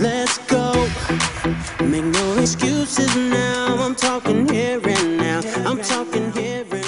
Let's go. Make no excuses now. I'm talking here and now. I'm talking here and now.